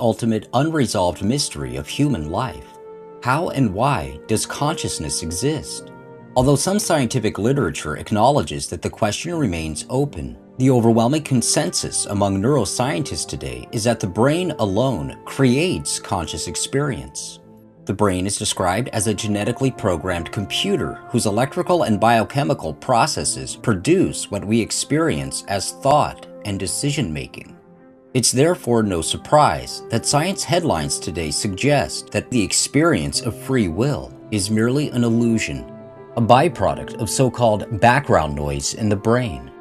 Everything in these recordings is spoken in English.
ultimate unresolved mystery of human life. How and why does consciousness exist? Although some scientific literature acknowledges that the question remains open, the overwhelming consensus among neuroscientists today is that the brain alone creates conscious experience. The brain is described as a genetically programmed computer whose electrical and biochemical processes produce what we experience as thought and decision making. It's therefore no surprise that science headlines today suggest that the experience of free will is merely an illusion, a byproduct of so called background noise in the brain.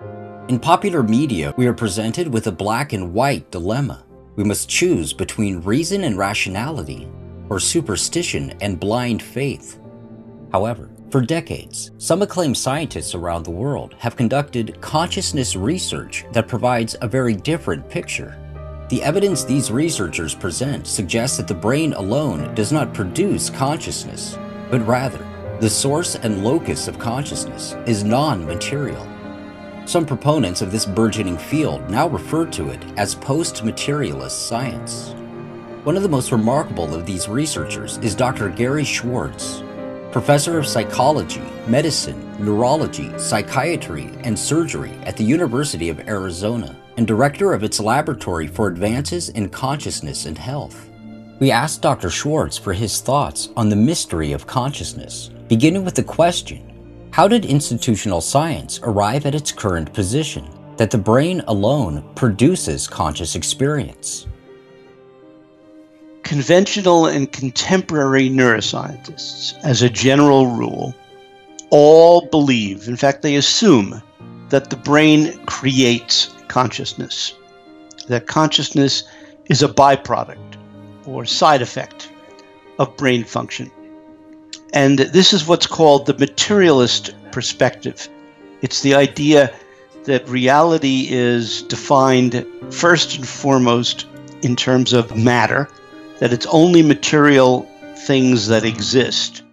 In popular media, we are presented with a black and white dilemma. We must choose between reason and rationality, or superstition and blind faith. However, for decades, some acclaimed scientists around the world have conducted consciousness research that provides a very different picture. The evidence these researchers present suggests that the brain alone does not produce consciousness, but rather, the source and locus of consciousness is non material. Some proponents of this burgeoning field now refer to it as post materialist science. One of the most remarkable of these researchers is Dr. Gary Schwartz, professor of psychology, medicine, neurology, psychiatry, and surgery at the University of Arizona, and director of its Laboratory for Advances in Consciousness and Health. We asked Dr. Schwartz for his thoughts on the mystery of consciousness, beginning with the question How did institutional science arrive at its current position that the brain alone produces conscious experience? Conventional and contemporary neuroscientists, as a general rule, all believe, in fact, they assume, that the brain creates consciousness, that consciousness is a byproduct or side effect of brain function. And this is what's called the materialist perspective. It's the idea that reality is defined first and foremost in terms of matter, that it's only material things that exist.